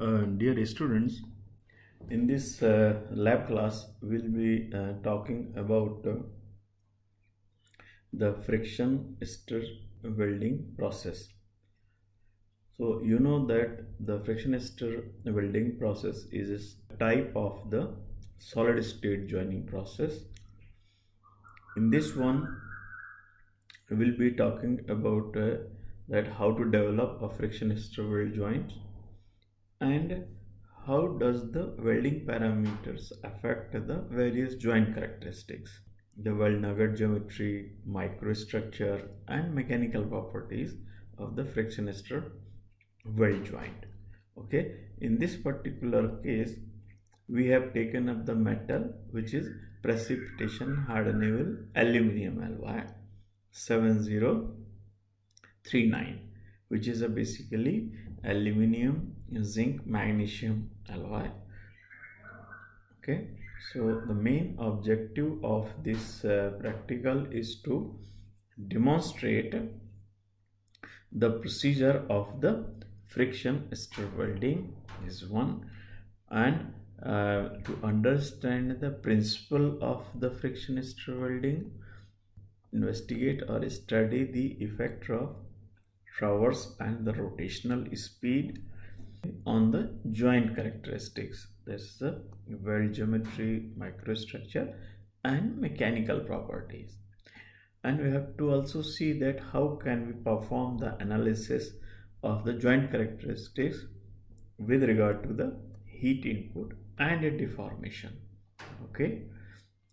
Uh, dear students, in this uh, lab class, we'll be uh, talking about uh, the friction stir welding process. So you know that the friction stir welding process is a type of the solid state joining process. In this one, we will be talking about uh, that how to develop a friction stir weld joint and how does the welding parameters affect the various joint characteristics? The weld nugget geometry microstructure and mechanical properties of the friction stir weld joint. Okay in this particular case we have taken up the metal which is precipitation hardenable aluminum alloy 7039 which is a basically aluminum zinc magnesium alloy. Okay so the main objective of this uh, practical is to demonstrate the procedure of the friction stir welding is one and uh, to understand the principle of the friction stir welding investigate or study the effect of traverse and the rotational speed on the joint characteristics. That's the weld geometry microstructure and mechanical properties. And we have to also see that how can we perform the analysis of the joint characteristics with regard to the heat input and a deformation. Okay?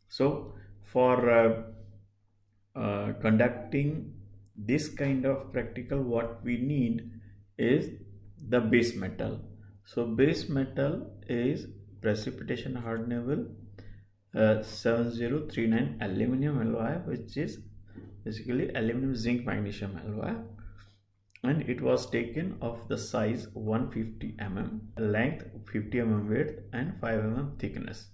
So for uh, uh, conducting this kind of practical what we need is the base metal. So base metal is precipitation hardenable uh, 7039 aluminum alloy which is basically aluminum zinc magnesium alloy. And it was taken of the size 150 mm length 50 mm width and 5 mm thickness.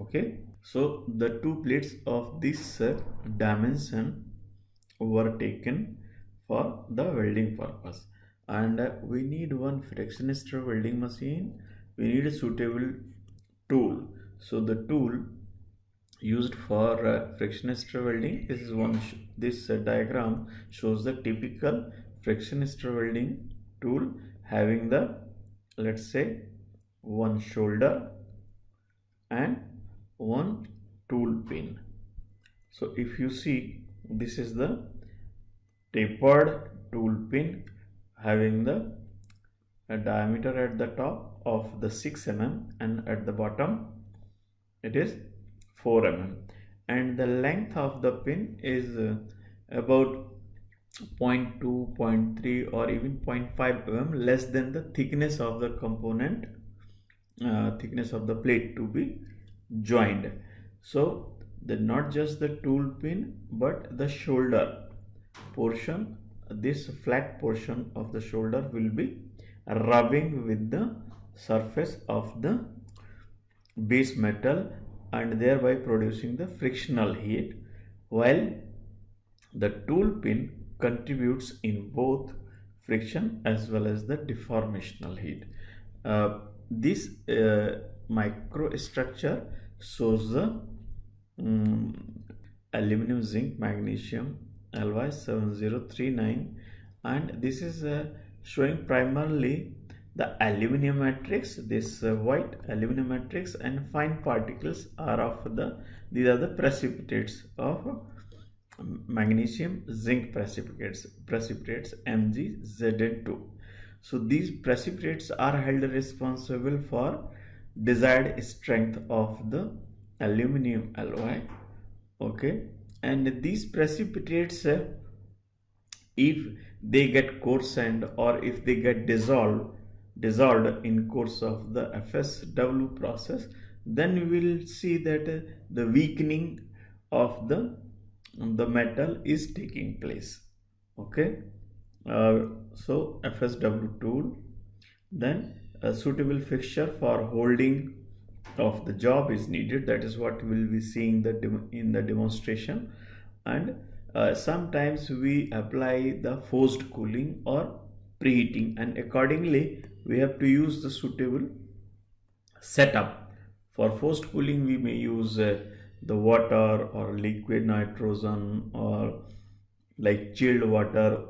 Okay? So the two plates of this uh, dimension were taken for the welding purpose and we need one friction stir welding machine. We need a suitable tool. So the tool used for uh, friction stir welding this is one this uh, diagram shows the typical friction stir welding tool having the let's say one shoulder and one tool pin. So if you see this is the tapered tool pin having the diameter at the top of the 6 mm and at the bottom it is 4 mm. And the length of the pin is uh, about 0.2 0.3 or even 0.5 mm less than the thickness of the component uh, thickness of the plate to be joined. So the not just the tool pin but the shoulder portion this flat portion of the shoulder will be rubbing with the surface of the base metal and thereby producing the frictional heat while the tool pin contributes in both friction as well as the deformational heat. Uh, this uh, microstructure shows the um, aluminum zinc magnesium alloy 7039 and this is uh, showing primarily the aluminum matrix. This uh, white aluminum matrix and fine particles are of the these are the precipitates of magnesium zinc precipitates precipitates mgzn2 so these precipitates are held responsible for desired strength of the aluminum alloy. Okay and these precipitates uh, if they get coarsened or if they get dissolved dissolved in course of the FSW process then we will see that uh, the weakening of the the metal is taking place. Okay? Uh, so FSW tool then a suitable fixture for holding of the job is needed. That is what we will be seeing the in the demonstration. And uh, sometimes we apply the forced cooling or preheating and accordingly we have to use the suitable setup. For forced cooling we may use uh, the water or liquid nitrogen or like chilled water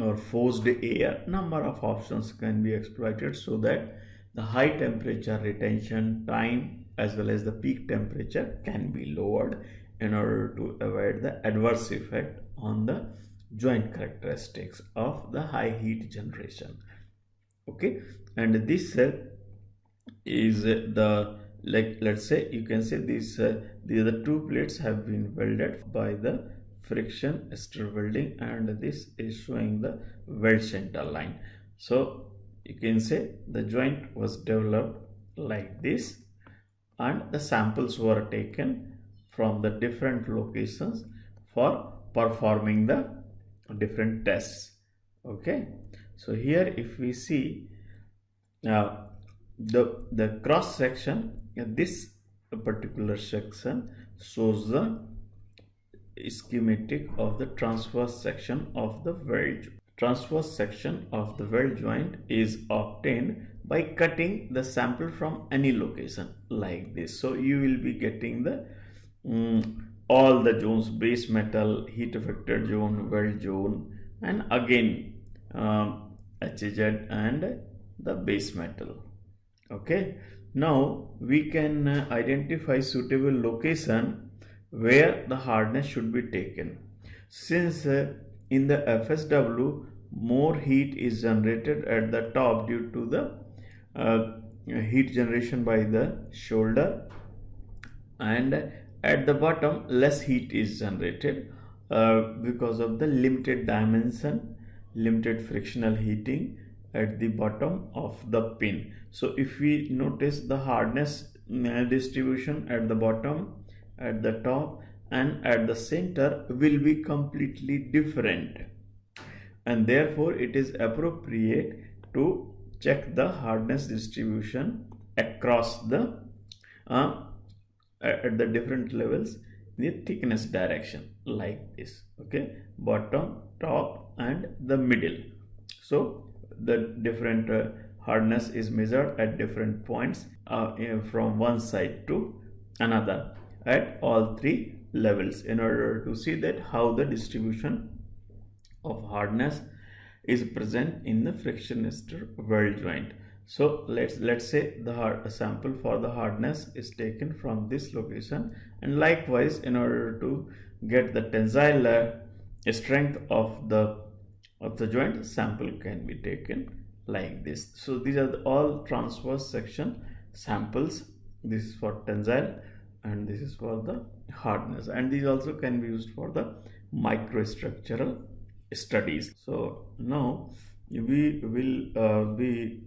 or forced air. Number of options can be exploited so that the high temperature retention time as well as the peak temperature can be lowered in order to avoid the adverse effect on the joint characteristics of the high heat generation. Okay? And this uh, is the like let's say you can say these uh, the other two plates have been welded by the friction stir welding and this is showing the weld center line. So you can say the joint was developed like this and the samples were taken from the different locations for performing the different tests. Okay? So here if we see now uh, the the cross section this particular section shows the schematic of the transverse section of the weld transverse section of the weld joint is obtained by cutting the sample from any location like this. So you will be getting the um, all the zones base metal heat affected zone weld zone and again um, HZ and the base metal. Okay? Now we can uh, identify suitable location where the hardness should be taken. Since uh, in the FSW more heat is generated at the top due to the uh, heat generation by the shoulder. And at the bottom less heat is generated uh, because of the limited dimension limited frictional heating at the bottom of the pin. So if we notice the hardness uh, distribution at the bottom at the top and at the center will be completely different. And therefore it is appropriate to check the hardness distribution across the uh, at the different levels in the thickness direction like this okay? Bottom top and the middle. So the different uh, hardness is measured at different points uh, from one side to another. At all three levels in order to see that how the distribution of hardness is present in the friction stir weld joint so let's let's say the hard, sample for the hardness is taken from this location and likewise in order to get the tensile uh, strength of the of the joint sample can be taken like this. So these are the all transverse section samples. This is for tensile and this is for the hardness. And these also can be used for the microstructural studies. So now we will uh, be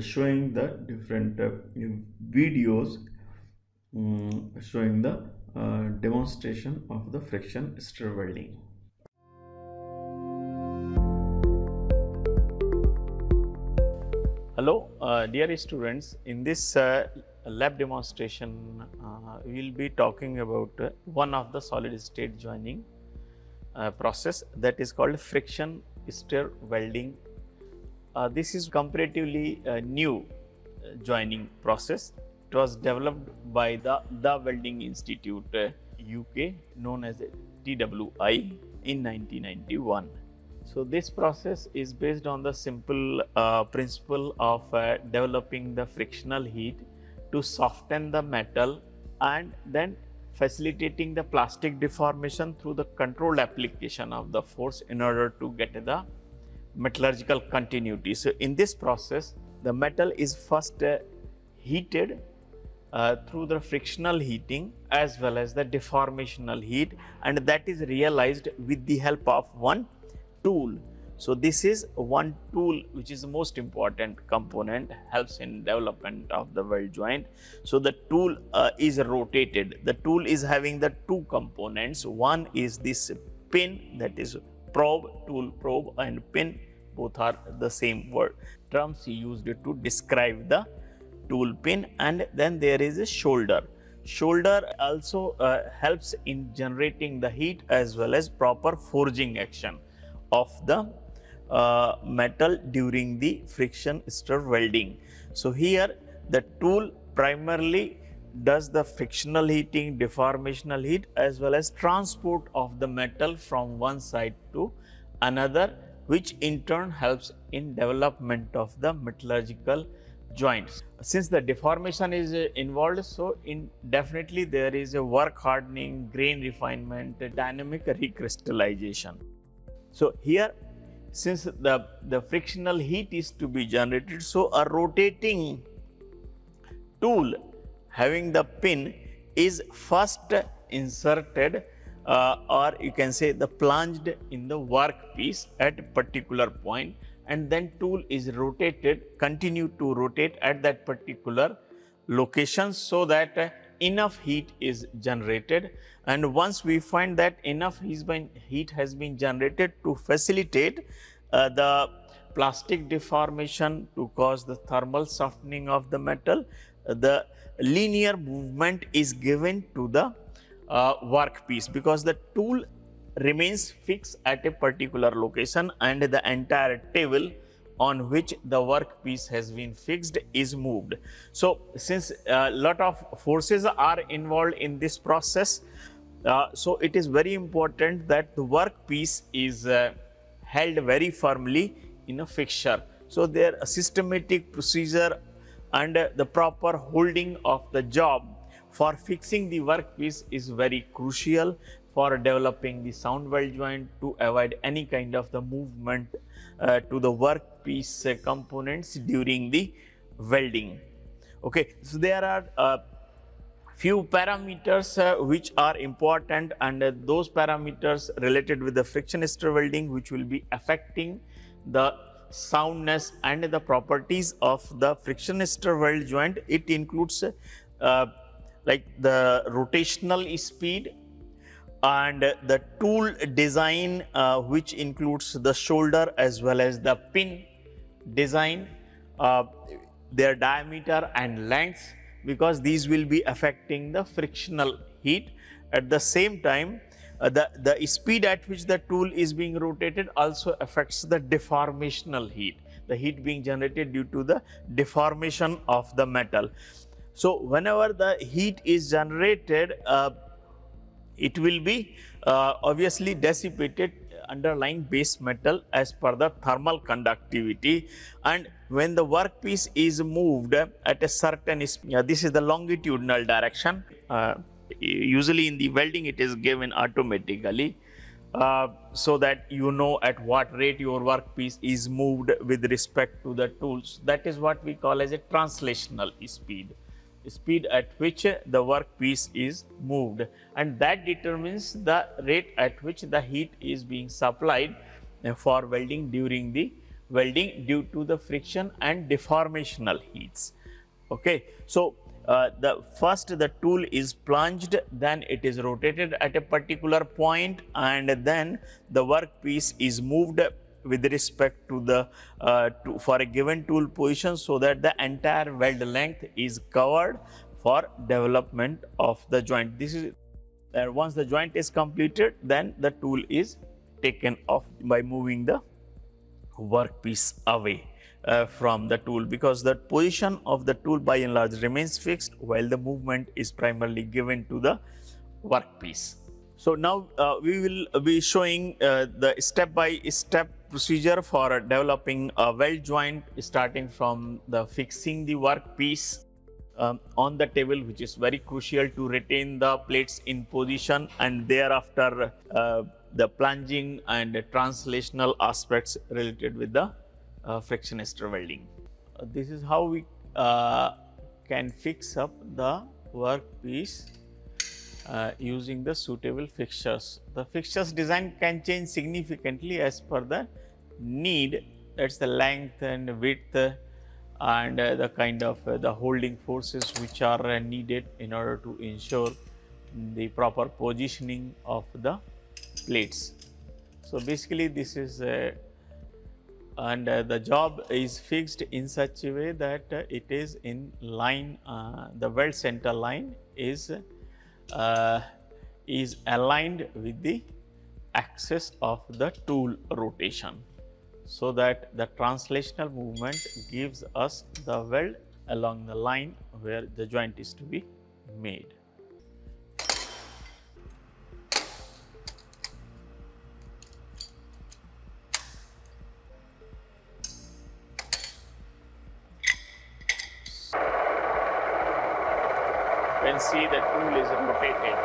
showing the different uh, videos um, showing the uh, demonstration of the friction stir welding. Hello uh, dear students, in this uh, lab demonstration uh, we will be talking about uh, one of the solid state joining uh, process that is called friction stir welding. Uh, this is comparatively new joining process. It was developed by the The Welding Institute UK known as TWI in 1991. So, this process is based on the simple uh, principle of uh, developing the frictional heat to soften the metal and then facilitating the plastic deformation through the controlled application of the force in order to get the metallurgical continuity. So, in this process the metal is first uh, heated uh, through the frictional heating as well as the deformational heat and that is realized with the help of one tool. So this is one tool which is the most important component helps in development of the weld joint. So the tool uh, is rotated. The tool is having the two components. One is this pin that is probe, tool probe and pin both are the same word. Terms used to describe the tool pin and then there is a shoulder. Shoulder also uh, helps in generating the heat as well as proper forging action of the uh, metal during the friction stir welding. So here the tool primarily does the frictional heating, deformational heat as well as transport of the metal from one side to another which in turn helps in development of the metallurgical joints. Since the deformation is uh, involved, so in definitely there is a work hardening, grain refinement, dynamic recrystallization. So here since the, the frictional heat is to be generated, so a rotating tool having the pin is first inserted uh, or you can say the plunged in the workpiece at particular point and then tool is rotated continue to rotate at that particular location so that enough heat is generated. And once we find that enough heat has been generated to facilitate uh, the plastic deformation to cause the thermal softening of the metal, uh, the linear movement is given to the uh, workpiece because the tool remains fixed at a particular location and the entire table on which the workpiece has been fixed is moved. So, since a lot of forces are involved in this process, uh, so it is very important that the workpiece is uh, held very firmly in a fixture. So, there a systematic procedure and uh, the proper holding of the job for fixing the workpiece is very crucial for developing the sound weld joint to avoid any kind of the movement uh, to the workpiece uh, components during the welding. Okay, so there are uh, few parameters uh, which are important and those parameters related with the friction stir welding which will be affecting the soundness and the properties of the friction stir weld joint. It includes uh, like the rotational speed and the tool design uh, which includes the shoulder as well as the pin design, uh, their diameter and length because these will be affecting the frictional heat. At the same time, uh, the, the speed at which the tool is being rotated also affects the deformational heat, the heat being generated due to the deformation of the metal. So, whenever the heat is generated, uh, it will be uh, obviously dissipated underlying base metal as per the thermal conductivity. And when the workpiece is moved at a certain speed, this is the longitudinal direction. Uh, usually in the welding it is given automatically uh, so that you know at what rate your workpiece is moved with respect to the tools. That is what we call as a translational speed, speed at which the workpiece is moved and that determines the rate at which the heat is being supplied for welding during the welding due to the friction and deformational heats. Okay. So, uh, the first the tool is plunged then it is rotated at a particular point and then the workpiece is moved with respect to the uh, to, for a given tool position so that the entire weld length is covered for development of the joint this is uh, once the joint is completed then the tool is taken off by moving the workpiece away uh, from the tool because the position of the tool by and large remains fixed while the movement is primarily given to the workpiece. So, now uh, we will be showing uh, the step by step procedure for developing a weld joint starting from the fixing the workpiece um, on the table which is very crucial to retain the plates in position and thereafter uh, the plunging and translational aspects related with the uh, friction stir welding. This is how we uh, can fix up the workpiece uh, using the suitable fixtures. The fixtures design can change significantly as per the need that is the length and width and uh, the kind of uh, the holding forces which are needed in order to ensure the proper positioning of the plates. So, basically this is a and uh, the job is fixed in such a way that uh, it is in line uh, the weld center line is uh, is aligned with the axis of the tool rotation. so that the translational movement gives us the weld along the line where the joint is to be made. See that tool is rotated.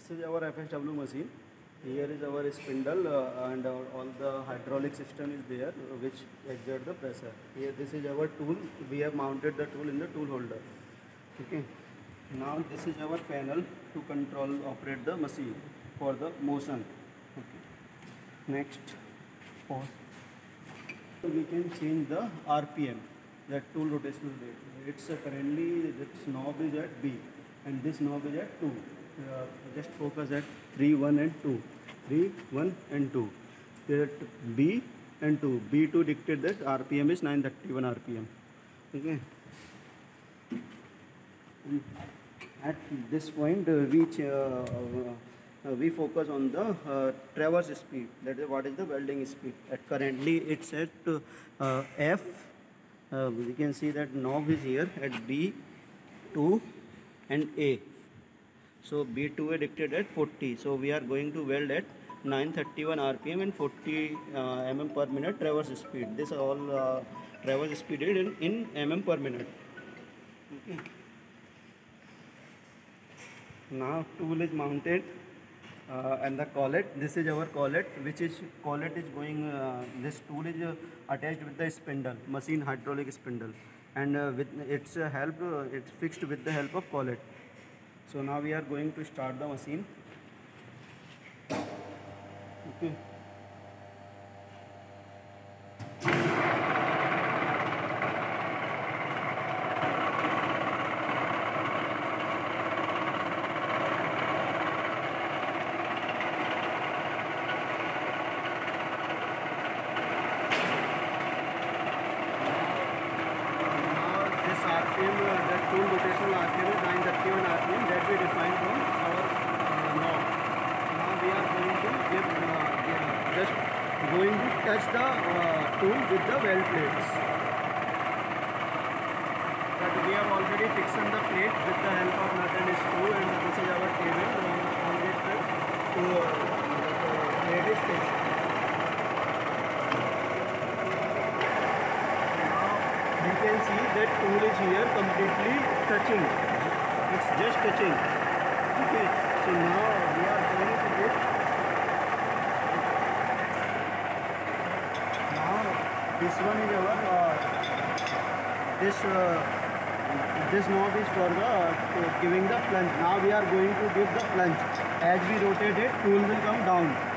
This is our FSW machine. Here is our spindle uh, and our, all the hydraulic system is there uh, which exert the pressure. Here this is our tool. We have mounted the tool in the tool holder. Okay. Now this is our panel to control operate the machine for the motion. Okay. Next pause. We can change the RPM that tool rotational rate. It's uh, currently this knob is at B and this knob is at 2 uh, just focus at 3, 1 and 2. 3, 1 and 2. Here at B and 2. B2 dictate that RPM is 931 RPM. Okay. At this point uh, we uh, uh, we focus on the uh, traverse speed that is what is the welding speed at currently it's at uh, f we can see that knob is here at b2 and a so b2 is dictated at 40 so we are going to weld at 931 rpm and 40 uh, mm per minute traverse speed. This all uh, traverse speed in, in mm per minute. Okay. Now tool is mounted uh, and the collet this is our collet which is collet is going uh, this tool is uh, attached with the spindle machine hydraulic spindle. And uh, with its help it's fixed with the help of collet so now we are going to start the machine okay Now this RPM, uh, the tool rotational RPM is 931 RPM that we define from our uh, knob. Now we are going to give, uh, give- just going to touch the uh, tool with the weld plates. But we have already fixed the plate with the help of nut and screw and this is our table on, which to, uh, plate is fixed. We can see that tool is here completely touching. It's just touching. Okay. So now we are going to this. Now this one is our uh, this uh, this knob is for the to giving the plunge. Now we are going to give the plunge. As we rotate it, tool will come down.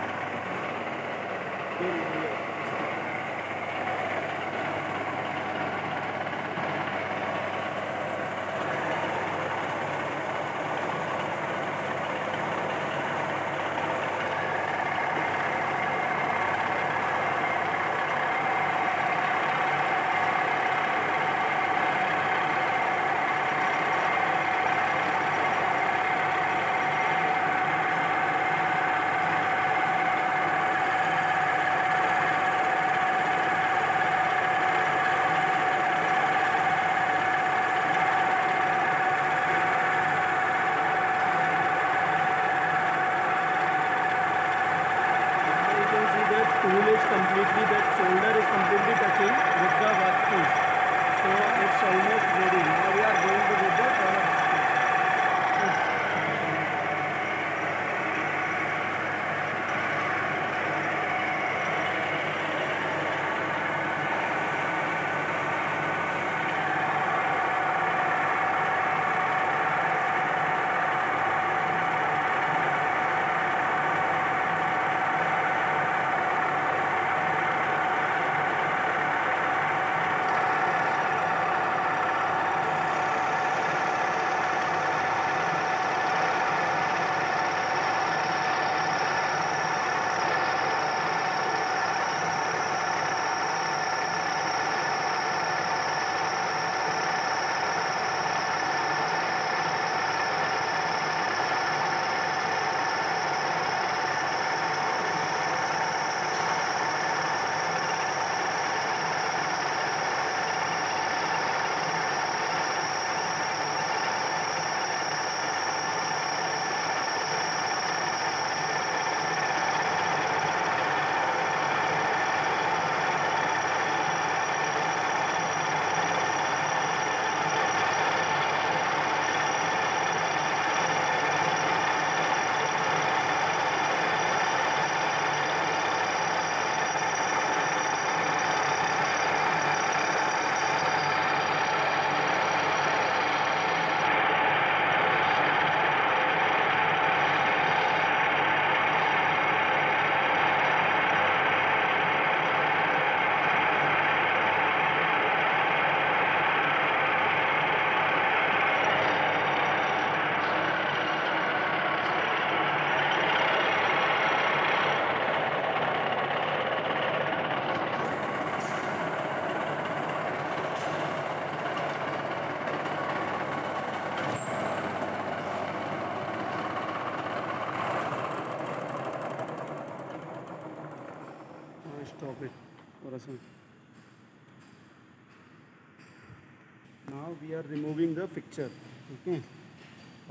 Now we are removing the fixture. Okay.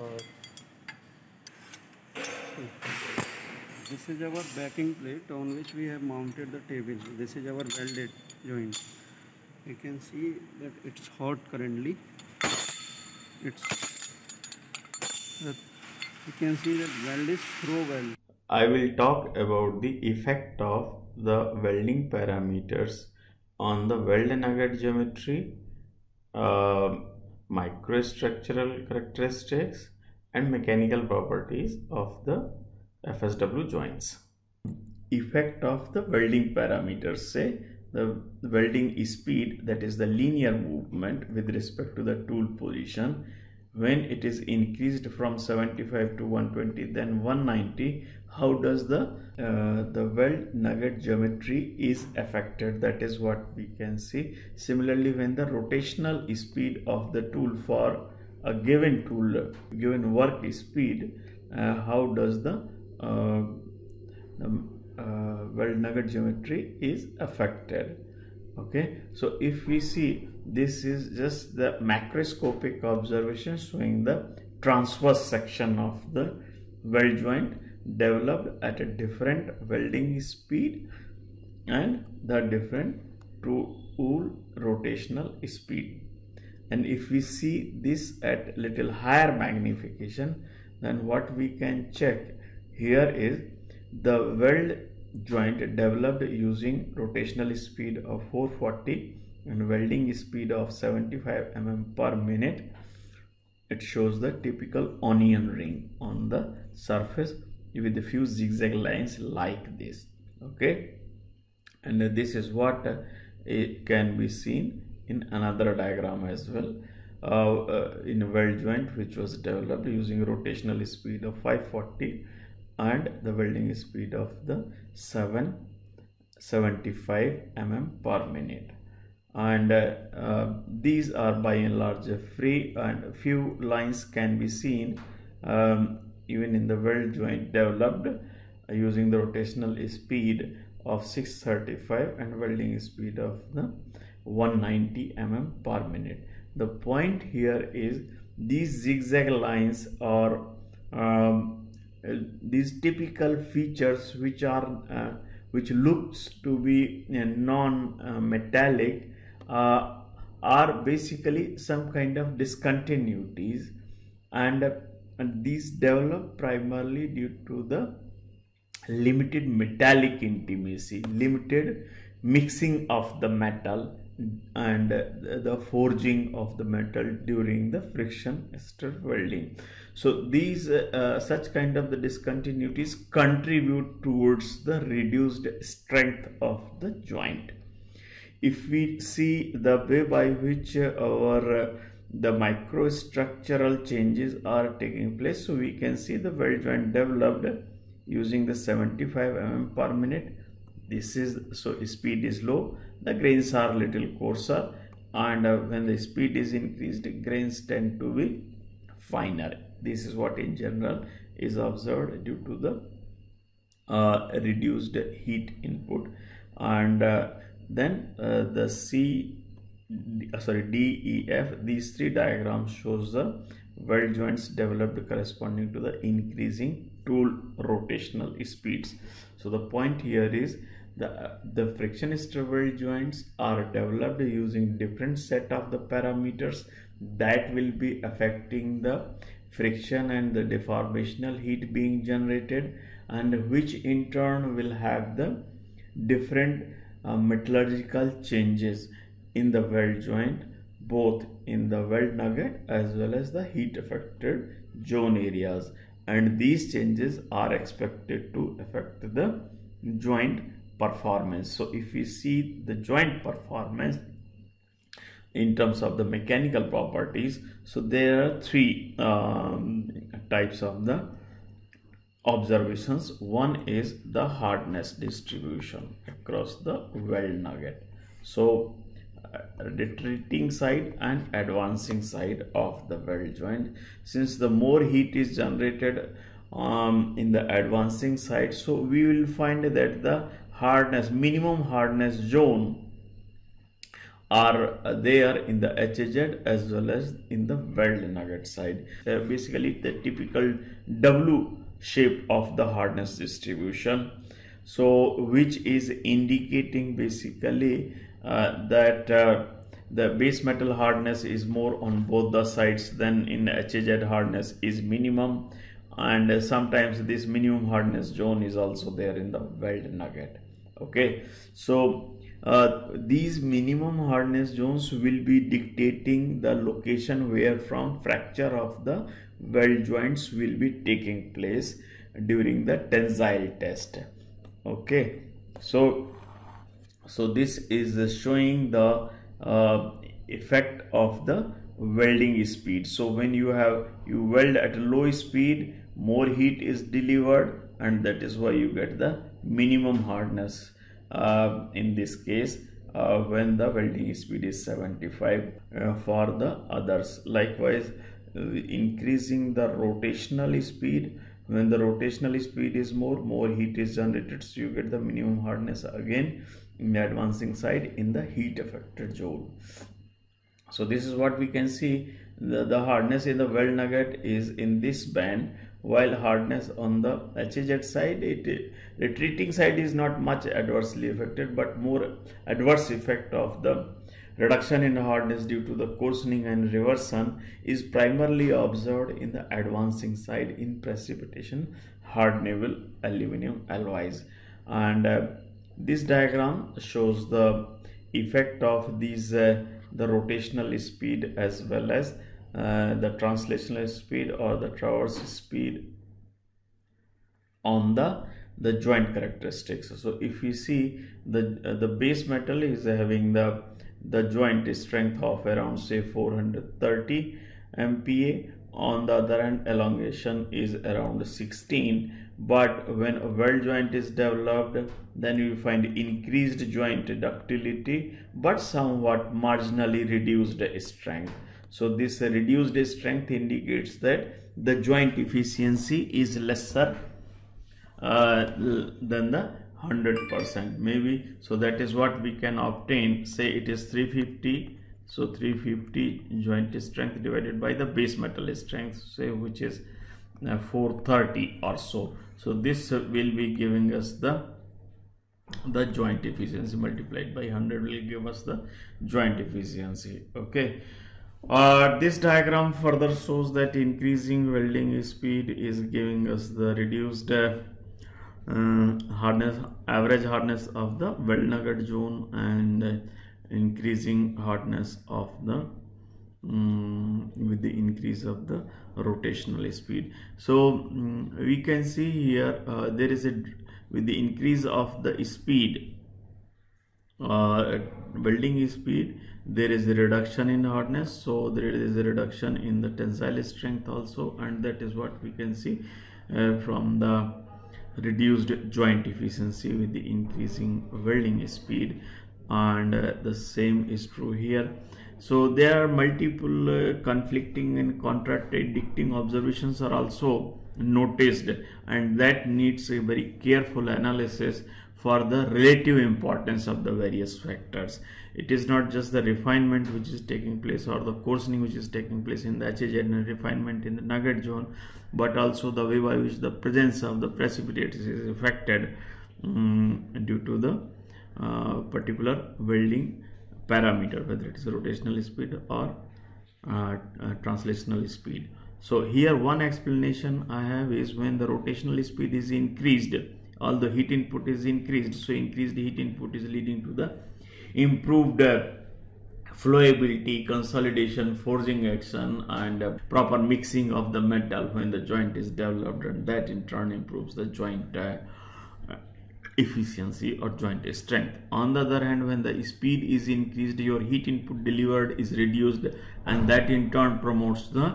Uh, this is our backing plate on which we have mounted the table. This is our welded joint. You can see that it's hot currently. It's you can see that weld is through weld. I will talk about the effect of the welding parameters on the weld nugget geometry, uh, microstructural characteristics and mechanical properties of the FSW joints. Effect of the welding parameters say the welding speed that is the linear movement with respect to the tool position when it is increased from 75 to 120 then 190 how does the uh, the weld nugget geometry is affected? That is what we can see. Similarly when the rotational speed of the tool for a given tool given work speed uh, how does the, uh, the uh, weld nugget geometry is affected? Okay so if we see this is just the macroscopic observation showing the transverse section of the weld joint developed at a different welding speed and the different tool rotational speed. And if we see this at little higher magnification then what we can check here is the weld joint developed using rotational speed of 440 and welding speed of 75 mm per minute it shows the typical onion ring on the surface with a few zigzag lines like this okay? And this is what uh, it can be seen in another diagram as well uh, uh, in a weld joint which was developed using rotational speed of 540 and the welding speed of the 775 mm per minute and uh, uh, these are by and large free and few lines can be seen um, even in the weld joint developed uh, using the rotational speed of 635 and welding speed of the 190 mm per minute. The point here is these zigzag lines are um, uh, these typical features which are uh, which looks to be non-metallic uh, are basically some kind of discontinuities and, and these develop primarily due to the limited metallic intimacy limited mixing of the metal and the forging of the metal during the friction stir welding. So these uh, such kind of the discontinuities contribute towards the reduced strength of the joint if we see the way by which our the microstructural changes are taking place so we can see the weld joint developed using the 75 mm per minute. This is so speed is low. The grains are little coarser and uh, when the speed is increased grains tend to be finer. This is what in general is observed due to the uh, reduced heat input. And uh, then uh, the C uh, sorry D E F these three diagrams shows the weld joints developed corresponding to the increasing tool rotational speeds. So the point here is the, the friction stir weld joints are developed using different set of the parameters that will be affecting the friction and the deformational heat being generated and which in turn will have the different uh, metallurgical changes in the weld joint both in the weld nugget as well as the heat affected zone areas. And these changes are expected to affect the joint performance. So if we see the joint performance in terms of the mechanical properties so there are three um, types of the observations. One is the hardness distribution across the weld nugget. So uh, retreating side and advancing side of the weld joint. Since the more heat is generated um, in the advancing side so we will find that the hardness minimum hardness zone are there in the HZ as well as in the weld nugget side. Uh, basically the typical W shape of the hardness distribution. So which is indicating basically uh, that uh, the base metal hardness is more on both the sides than in HZ hardness is minimum. And sometimes this minimum hardness zone is also there in the weld nugget. Okay? So uh, these minimum hardness zones will be dictating the location where from fracture of the weld joints will be taking place during the tensile test. Okay. So so this is showing the uh, effect of the welding speed. So when you have you weld at a low speed more heat is delivered and that is why you get the minimum hardness uh, in this case uh, when the welding speed is 75 uh, for the others. Likewise increasing the rotational speed. When the rotational speed is more more heat is generated so you get the minimum hardness again in the advancing side in the heat affected zone. So this is what we can see. The, the hardness in the weld nugget is in this band while hardness on the HZ side it retreating side is not much adversely affected but more adverse effect of the reduction in hardness due to the coarsening and reversion is primarily observed in the advancing side in precipitation hardenable aluminum alloys. And uh, this diagram shows the effect of these uh, the rotational speed as well as uh, the translational speed or the traverse speed on the the joint characteristics. So if you see the uh, the base metal is having the the joint strength of around say 430 mpa. On the other hand elongation is around 16 but when a weld joint is developed then you find increased joint ductility but somewhat marginally reduced strength. So this reduced strength indicates that the joint efficiency is lesser uh, than the 100% maybe. So that is what we can obtain. Say it is 350 so 350 joint strength divided by the base metal strength say which is uh, 430 or so. So this will be giving us the the joint efficiency multiplied by 100 will give us the joint efficiency okay? Uh, this diagram further shows that increasing welding speed is giving us the reduced uh, hardness, average hardness of the weld nugget zone and uh, increasing hardness of the um, with the increase of the rotational speed. So um, we can see here uh, there is a with the increase of the speed uh, welding speed there is a reduction in hardness so there is a reduction in the tensile strength also and that is what we can see uh, from the reduced joint efficiency with the increasing welding speed and uh, the same is true here so there are multiple uh, conflicting and contradicting observations are also noticed and that needs a very careful analysis for the relative importance of the various factors. It is not just the refinement which is taking place or the coarsening which is taking place in the HH and refinement in the nugget zone, but also the way by which the presence of the precipitates is affected um, due to the uh, particular welding parameter, whether it is rotational speed or uh, uh, translational speed. So here one explanation I have is when the rotational speed is increased, although heat input is increased so increased heat input is leading to the improved flowability consolidation forging action and uh, proper mixing of the metal when the joint is developed and that in turn improves the joint uh, efficiency or joint strength. On the other hand when the speed is increased your heat input delivered is reduced and that in turn promotes the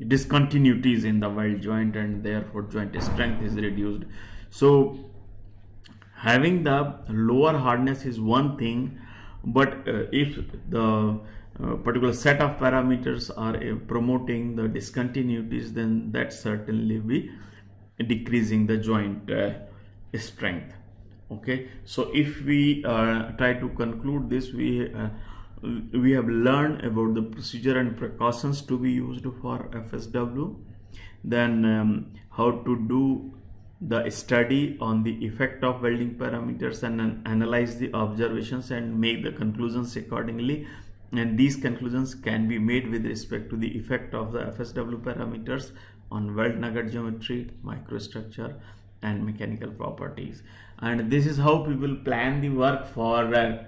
discontinuities in the weld joint and therefore joint strength is reduced. So having the lower hardness is one thing but uh, if the uh, particular set of parameters are uh, promoting the discontinuities then that certainly be decreasing the joint strength. Okay? So if we uh, try to conclude this we uh, we have learned about the procedure and precautions to be used for FSW then um, how to do the study on the effect of welding parameters and an analyze the observations and make the conclusions accordingly. And these conclusions can be made with respect to the effect of the FSW parameters on weld nugget geometry, microstructure and mechanical properties. And this is how people plan the work for uh,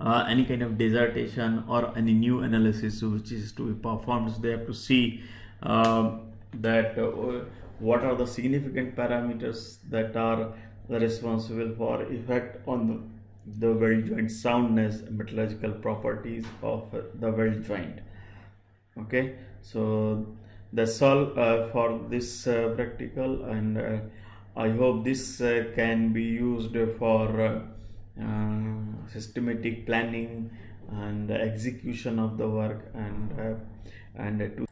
uh, any kind of dissertation or any new analysis which is to be performed. So they have to see uh, that what are the significant parameters that are responsible for effect on the, weld joint soundness metallurgical properties of the weld joint. Okay? So that's all uh, for this uh, practical and uh, i hope this uh, can be used for uh, uh, systematic planning and execution of the work and and to